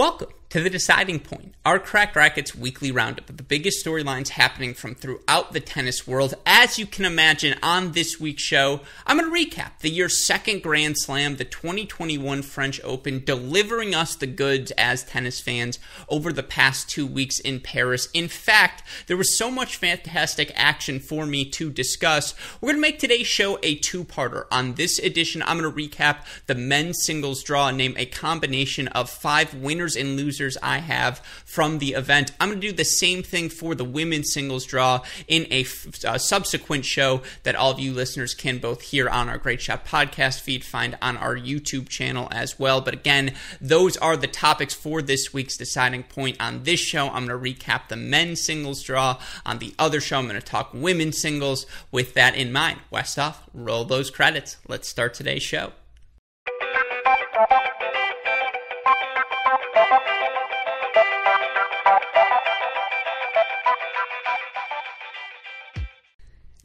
Welcome to the deciding point, our Cracked Racquets weekly roundup of the biggest storylines happening from throughout the tennis world. As you can imagine, on this week's show, I'm going to recap the year's second Grand Slam, the 2021 French Open, delivering us the goods as tennis fans over the past two weeks in Paris. In fact, there was so much fantastic action for me to discuss. We're going to make today's show a two parter. On this edition, I'm going to recap the men's singles draw name a combination of five winners and losers I have from the event. I'm going to do the same thing for the women's singles draw in a f- uh, subsequent show that all of you listeners can both hear on our Great Shot podcast feed, find on our YouTube channel as well. But again, those are the topics for this week's deciding point. On this show, I'm going to recap the men's singles draw. On the other show, I'm going to talk women's singles. With that in mind, Westoff, roll those credits. Let's start today's show. Thank you.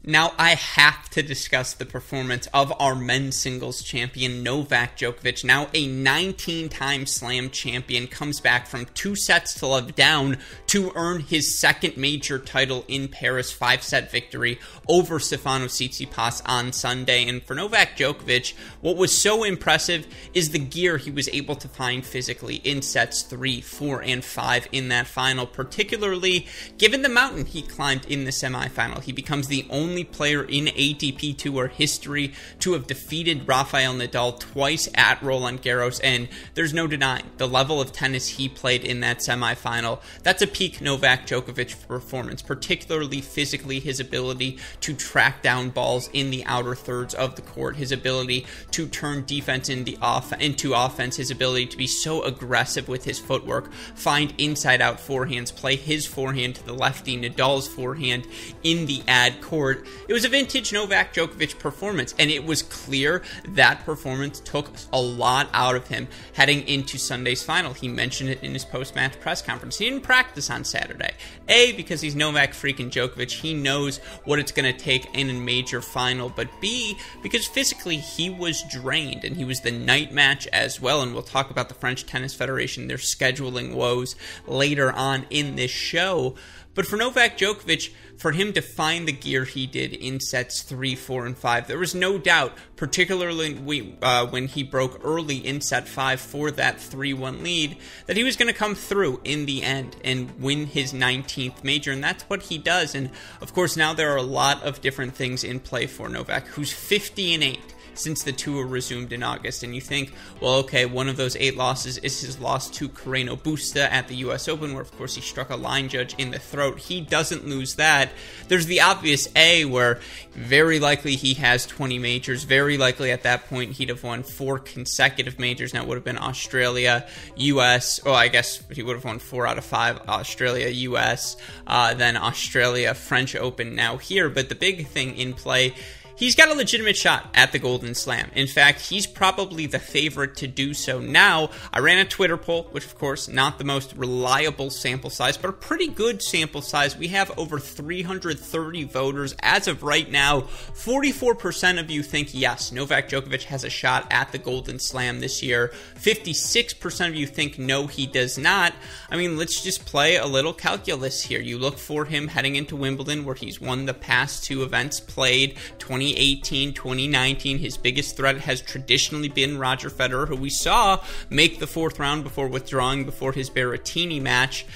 Now, I have to discuss the performance of our men's singles champion, Novak Djokovic. Now, a 19 time slam champion comes back from two sets to love down to earn his second major title in Paris, five set victory over Stefano Tsitsipas on Sunday. And for Novak Djokovic, what was so impressive is the gear he was able to find physically in sets three, four, and five in that final, particularly given the mountain he climbed in the semifinal. He becomes the only only player in ATP Tour history to have defeated Rafael Nadal twice at Roland Garros, and there's no denying the level of tennis he played in that semifinal. That's a peak Novak Djokovic performance, particularly physically, his ability to track down balls in the outer thirds of the court, his ability to turn defense in the off- into offense, his ability to be so aggressive with his footwork, find inside out forehands, play his forehand to the lefty, Nadal's forehand in the ad court, it was a vintage Novak Djokovic performance, and it was clear that performance took a lot out of him heading into Sunday's final. He mentioned it in his post match press conference. He didn't practice on Saturday. A, because he's Novak freaking Djokovic. He knows what it's going to take in a major final. But B, because physically he was drained, and he was the night match as well. And we'll talk about the French Tennis Federation, their scheduling woes later on in this show. But for Novak Djokovic, for him to find the gear he did in sets three, four, and five, there was no doubt, particularly uh, when he broke early in set five for that 3 1 lead, that he was going to come through in the end and win his 19th major. And that's what he does. And of course, now there are a lot of different things in play for Novak, who's 50 and 8 since the tour resumed in August. And you think, well, okay, one of those eight losses is his loss to Carreno Busta at the US Open, where, of course, he struck a line judge in the throat. He doesn't lose that. There's the obvious A, where very likely he has 20 majors. Very likely at that point he'd have won four consecutive majors. Now would have been Australia, US. Oh, I guess he would have won four out of five Australia, US, uh, then Australia, French Open now here. But the big thing in play he's got a legitimate shot at the Golden Slam. In fact, he's probably the favorite to do so now. I ran a Twitter poll, which, of course, not the most reliable sample size, but a pretty good sample size. We have over 330 voters. As of right now, 44% of you think yes, Novak Djokovic has a shot at the Golden Slam this year. 56% of you think no, he does not. I mean, let's just play a little calculus here. You look for him heading into Wimbledon, where he's won the past two events played 20 2018, 2019. His biggest threat has traditionally been Roger Federer, who we saw make the fourth round before withdrawing before his Berrettini match.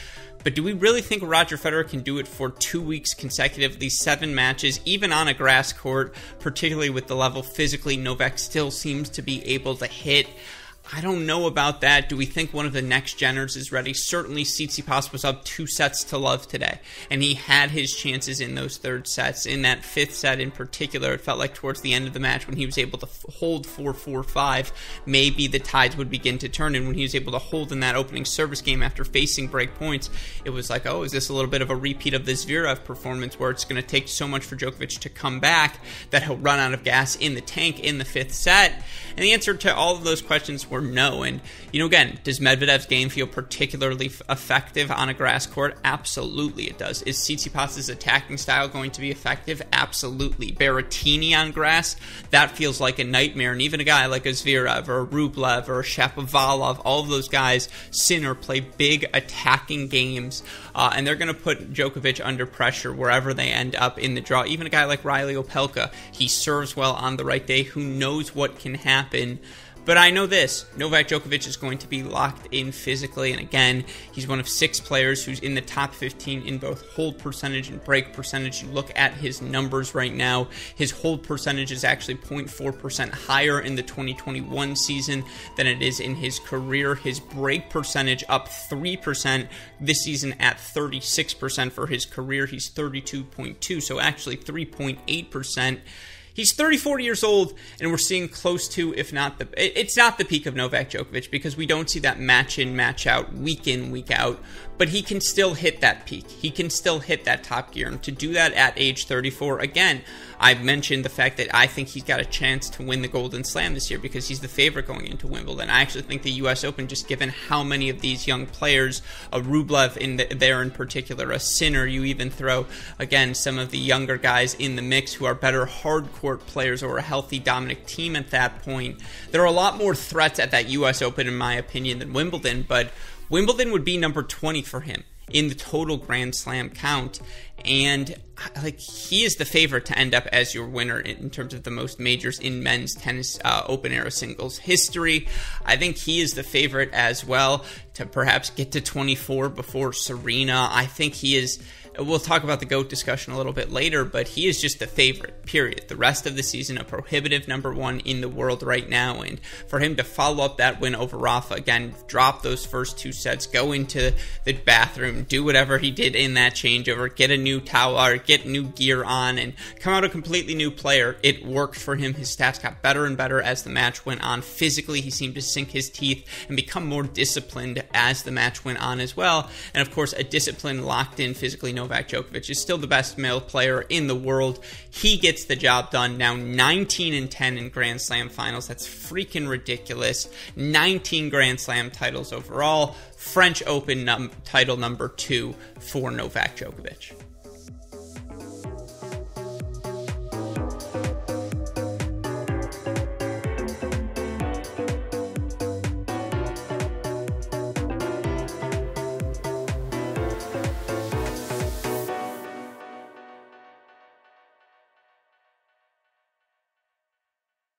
But do we really think Roger Federer can do it for two weeks consecutively, seven matches, even on a grass court, particularly with the level physically Novak still seems to be able to hit? I don't know about that. Do we think one of the next geners is ready? Certainly, Tsitsipas was up two sets to love today, and he had his chances in those third sets. In that fifth set, in particular, it felt like towards the end of the match when he was able to hold 4 4 5, maybe the tides would begin to turn. And when he was able to hold in that opening service game after facing break points, it was like, oh, is this a little bit of a repeat of the Zverev performance where it's going to take so much for Djokovic to come back that he'll run out of gas in the tank in the fifth set? And the answer to all of those questions were or no? And, you know, again, does Medvedev's game feel particularly effective on a grass court? Absolutely it does. Is Tsitsipas's attacking style going to be effective? Absolutely. Berrettini on grass, that feels like a nightmare. And even a guy like a Zverev or a Rublev or a Shapovalov, all of those guys, Sinner, play big attacking games. Uh, and they're going to put Djokovic under pressure wherever they end up in the draw. Even a guy like Reilly Opelka, he serves well on the right day. Who knows what can happen? But I know this Novak Djokovic is going to be locked in physically. And again, he's one of six players who's in the top 15 in both hold percentage and break percentage. You look at his numbers right now, his hold percentage is actually 0.4% higher in the 2021 season than it is in his career. His break percentage up 3% this season at 36% for his career. He's 32.2, so actually 3.8% he's 34 years old, and we're seeing close to, if not the, it's not the peak of Novak Djokovic because we don't see that match in, match out, week in, week out but he can still hit that peak. He can still hit that top gear. And to do that at age 34, again, I've mentioned the fact that I think he's got a chance to win the Golden Slam this year because he's the favorite going into Wimbledon. I actually think the U.S. Open, just given how many of these young players, a Rublev in the, there in particular, a Sinner, you even throw, again, some of the younger guys in the mix who are better hard court players or a healthy Dominic Thiem at that point. There are a lot more threats at that U.S. Open, in my opinion, than Wimbledon, but Wimbledon would be number 20 for him in the total Grand Slam count. And like he is the favorite to end up as your winner in terms of the most majors in men's tennis uh, open era singles history. I think he is the favorite as well to perhaps get to 24 before Serena. I think he is We'll talk about the GOAT discussion a little bit later, but he is just the favorite, period. The rest of the season, a prohibitive number one in the world right now. And for him to follow up that win over Rafa, again, drop those first two sets, go into the bathroom, do whatever he did in that changeover, get a new towel, or get new gear on, and come out a completely new player. It worked for him. His stats got better and better as the match went on. Physically, he seemed to sink his teeth and become more disciplined as the match went on as well. And of course, a disciplined, locked in, physically Novak Djokovic is still the best male player in the world. He gets the job done now 19 and 10 in Grand Slam finals. That's freaking ridiculous. 19 Grand Slam titles overall. French Open num- title number two for Novak Djokovic.